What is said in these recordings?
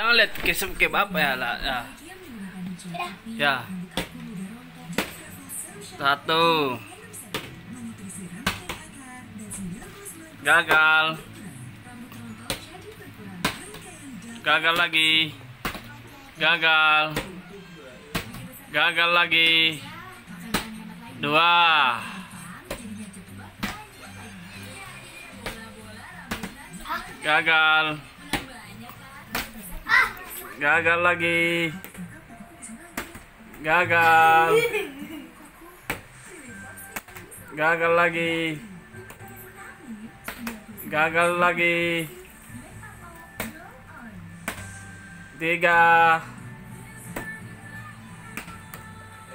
Jangan lihat ke ke apa ya lah. Ya. ya. Satu. Gagal. Gagal lagi. Gagal. Gagal lagi. Dua. Gagal. Gagal lagi. Gagal. Gagal lagi. Gagal lagi. Tiga.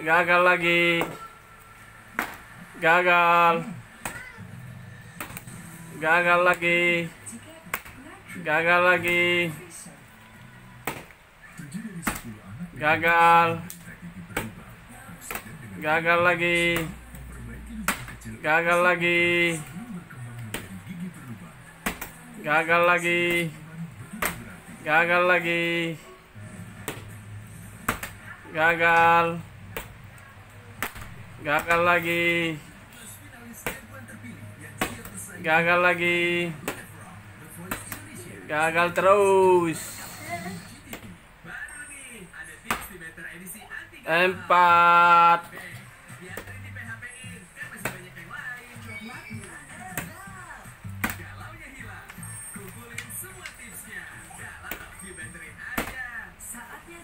Gagal lagi. Gagal. Gagal lagi. Gagal lagi. Gagal. Gagal lagi. Gagal lagi. Gagal lagi. Gagal lagi. Gagal. Gagal lagi. Gagal lagi. Gagal terus. Empat. Saatnya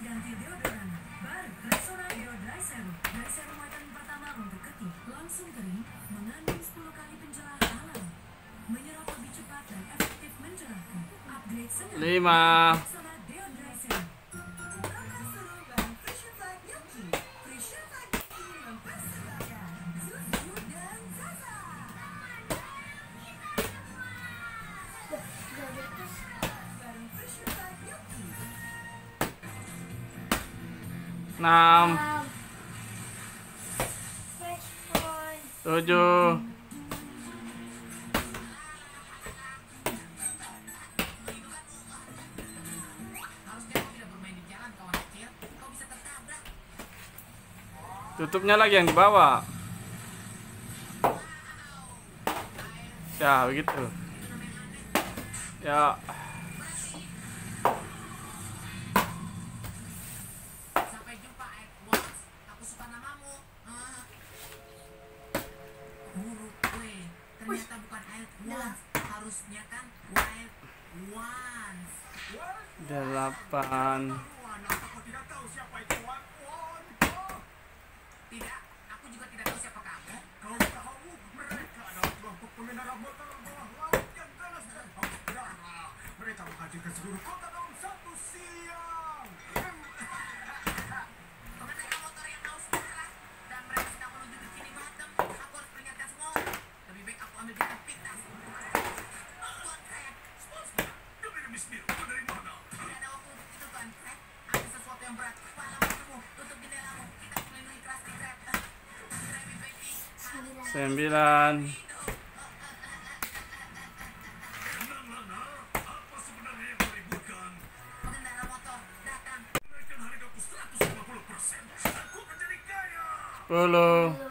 Enam. Tujuh. Tutupnya lagi yang di bawah. Ya, begitu. Ya. Ternyata bukan Edwards. Harusnya kan Wild Ones. Delapan. Tidak, aku juga tidak tahu siapa kamu. Mereka menghancurkan seluruh kota dalam satu siang. Kaya. Sepuluh.